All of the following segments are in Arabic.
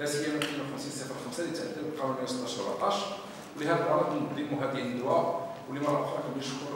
لا سيما 52 05 اللي تعدل القانون 116 14 ولهذا الغرض نقدموا هذه الندوه ولمرة أخرى كنشكر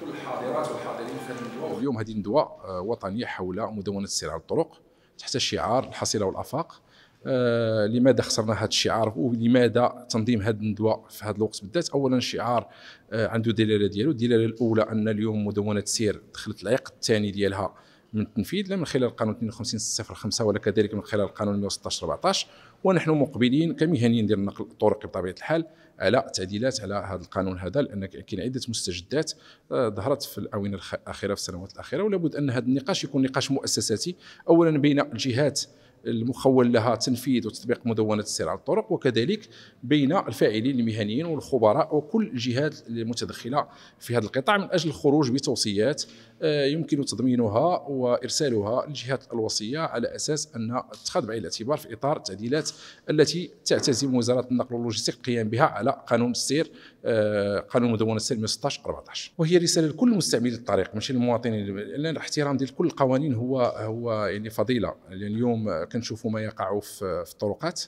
كل الحاضرات والحاضرين في هذه اليوم هذه الندوه وطنية حول مدونة السير على الطرق تحت شعار الحصيلة والأفاق. آه لماذا خسرنا هذا الشعار؟ ولماذا تنظيم هذه الندوه في هذا الوقت بالذات؟ اولا الشعار آه عنده دلالة ديالو. الدلالة الأولى أن اليوم مدونة السير دخلت العقد الثاني ديالها من التنفيذ لا من خلال القانون 52 05 ولا كذلك من خلال القانون 116 14 ونحن مقبلين كمهنيين ديال النقل الطرقي بطبيعة الحال على تعديلات على هذا القانون هذا لأن كاين عدة مستجدات آه، ظهرت في الأونة الأخيرة في السنوات الأخيرة ولابد أن هذا النقاش يكون نقاش مؤسساتي اولا بين الجهات المخول لها تنفيذ وتطبيق مدونة السير على الطرق وكذلك بين الفاعلين المهنيين والخبراء وكل الجهات المتدخلة في هذا القطاع من أجل الخروج بتوصيات يمكن تضمينها وإرسالها للجهات الوصية على أساس أن تتخذ بعين الاعتبار في إطار التعديلات التي تعتزم وزارة النقل واللوجستيك القيام بها على قانون السير آه، قانون مدونة السير 116 14 وهي رسالة لكل مستعملي الطريق ماشي للمواطنين لأن الاحترام ديال كل القوانين هو هو يعني فضيلة. يعني اليوم كنشوفوا ما يقع في الطرقات.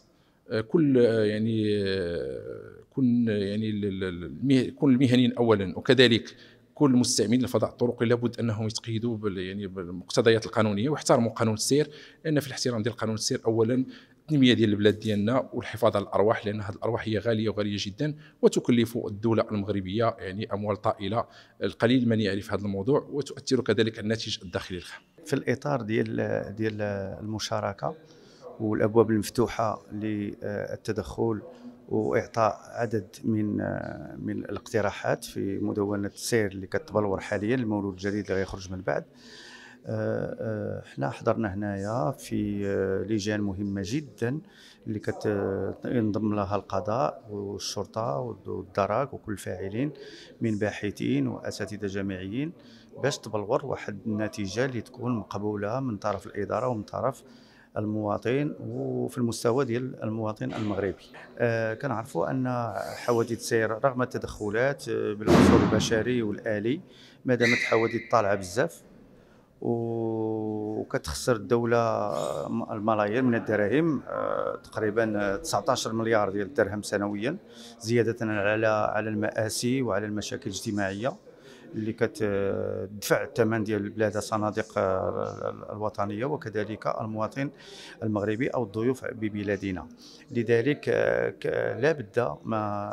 آه، كل يعني كل يعني كل المهنيين اولا وكذلك كل مستعملين الفضاء الطرقي لابد أنهم يتقيدوا يعني بالمقتضيات القانونية ويحترموا قانون السير لأن في الاحترام ديال قانون السير اولا التنمية ديال البلاد ديالنا والحفاظ على الأرواح لأن هذه الأرواح هي غالية وغالية جدا وتكلف الدولة المغربية يعني أموال طائلة. القليل من يعرف هذا الموضوع وتؤثر كذلك على الناتج الداخلي الخام. في الإطار ديال ديال المشاركة والأبواب المفتوحة للتدخل وإعطاء عدد من من الاقتراحات في مدونة السير اللي كتبلور حاليا المولود الجديد اللي غيخرج من بعد. إحنا حضرنا هنايا في لجان مهمة جدا اللي كتنضم لها القضاء والشرطة والدرك وكل الفاعلين من باحثين وأساتذة جامعيين باش تبلور واحد النتيجة اللي تكون مقبولة من طرف الإدارة ومن طرف المواطن وفي المستوى ديال المواطن المغربي. آه كنعرفوا أن حوادث السير رغم التدخلات آه، بالعنصر البشري والآلي ما دامت حوادث طالعة بزاف وكتخسر الدولة الملايير من الدراهم آه تقريبا 19 مليار ديال الدرهم سنويا زيادة على على المآسي وعلى المشاكل الاجتماعية. اللي كتدفع الثمن ديال البلاد الصناديق الوطنية وكذلك المواطن المغربي أو الضيوف ببلادنا. لذلك لا بد ما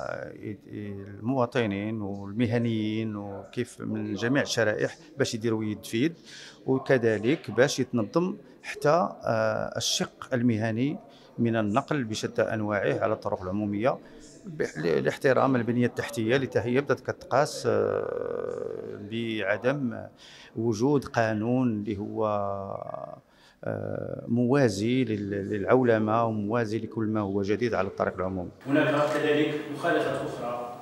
المواطنين والمهنيين وكيف من جميع الشرائح باش يديروا يد في يد وكذلك باش يتنظم حتى آه، الشق المهني من النقل بشتى أنواعه على الطرق العمومية لاحترام البنيه التحتية اللي هي بدات كتقاس آه، بعدم وجود قانون اللي هو آه، موازي للعولمة وموازي لكل ما هو جديد على الطريق العمومي. هناك كذلك مخالفات أخرى